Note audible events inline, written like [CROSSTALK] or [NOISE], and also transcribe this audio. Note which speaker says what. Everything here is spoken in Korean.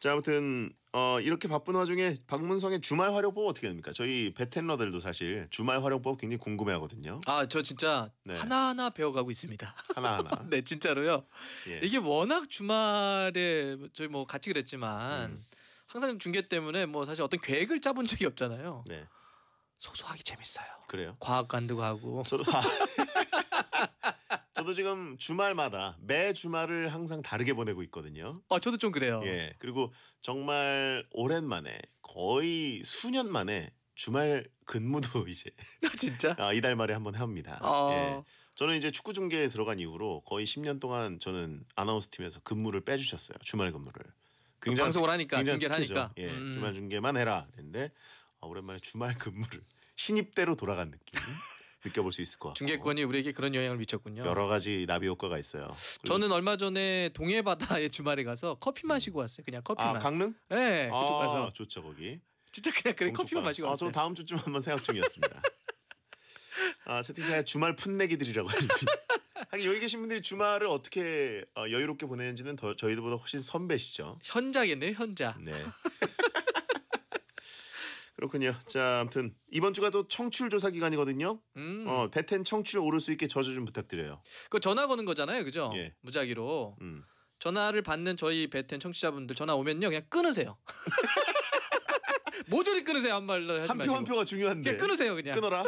Speaker 1: 자 아무튼 어, 이렇게 바쁜 와중에 박문성의 주말 활용법 어떻게 됩니까? 저희 베텐러들도 사실 주말 활용법 굉장히 궁금해하거든요.
Speaker 2: 아 저 진짜
Speaker 1: 네.
Speaker 2: 하나하나 배워가고 있습니다.
Speaker 1: 하나 하나. [LAUGHS]
Speaker 2: 네 진짜로요.
Speaker 1: 예.
Speaker 2: 이게 워낙 주말에 저희 뭐 같이 그랬지만
Speaker 1: 음.
Speaker 2: 항상 중계 때문에 뭐 사실 어떤 계획을 짜본 적이 없잖아요.
Speaker 1: 네
Speaker 2: 소소하기 재밌어요.
Speaker 1: 그래요.
Speaker 2: 과학관도 가고.
Speaker 1: 저도 아, [LAUGHS] 저도 지금 주말마다 매 주말을 항상 다르게 보내고 있거든요.
Speaker 2: 어 저도 좀 그래요.
Speaker 1: 예 그리고 정말 오랜만에 거의 수년 만에 주말 근무도 [LAUGHS] 이제
Speaker 2: 진짜.
Speaker 1: 아, 이달 말에 한번 합니다.
Speaker 2: 어.
Speaker 1: 예. 저는 이제 축구 중계에 들어간 이후로 거의 10년 동안 저는 아나운서 팀에서 근무를 빼주셨어요. 주말 근무를.
Speaker 2: 방송을 하니까,
Speaker 1: 굉장히
Speaker 2: 중계를
Speaker 1: 특혜죠.
Speaker 2: 하니까.
Speaker 1: 예,
Speaker 2: 음.
Speaker 1: 주말 중계만 해라. 그랬는데 아, 오랜만에 주말 근무를 [LAUGHS] 신입대로 돌아간 느낌 느껴볼 수 있을 것 같고.
Speaker 2: 중계권이 우리에게 그런 영향을 미쳤군요.
Speaker 1: 여러 가지 나비 효과가 있어요.
Speaker 2: 저는 얼마 전에 동해 바다에 주말에 가서 커피 마시고 왔어요. 그냥 커피만.
Speaker 1: 아 강릉?
Speaker 2: 네, 그쪽
Speaker 1: 아
Speaker 2: 가서
Speaker 1: 좋죠 거기.
Speaker 2: 진짜 그냥 그래 커피만. 마시고
Speaker 1: 아,
Speaker 2: 왔어요.
Speaker 1: 저 다음 주쯤 한번 생각 중이었습니다. 아 채팅창에 주말 풋내기들이라고 하는데 [LAUGHS] 하긴 여기 계신 분들이 주말을 어떻게 어, 여유롭게 보내는지는 더 저희들보다 훨씬 선배시죠.
Speaker 2: 현자겠네요, 현자.
Speaker 1: 네. 그렇군요. 자, 아무튼 이번 주가 또 청취율 조사 기간이거든요.
Speaker 2: 음.
Speaker 1: 어, 베텐 청취율 오를 수 있게 저주 좀 부탁드려요.
Speaker 2: 그 전화 거는 거잖아요, 그죠?
Speaker 1: 예.
Speaker 2: 무작위로
Speaker 1: 음.
Speaker 2: 전화를 받는 저희 베텐 청취자분들 전화 오면요, 그냥 끊으세요. [LAUGHS] 모조리 끊으세요 한 말로 하지
Speaker 1: 한표
Speaker 2: 마시고.
Speaker 1: 한 표가 중요한데.
Speaker 2: 그냥 끊으세요 그냥.
Speaker 1: 끊어라.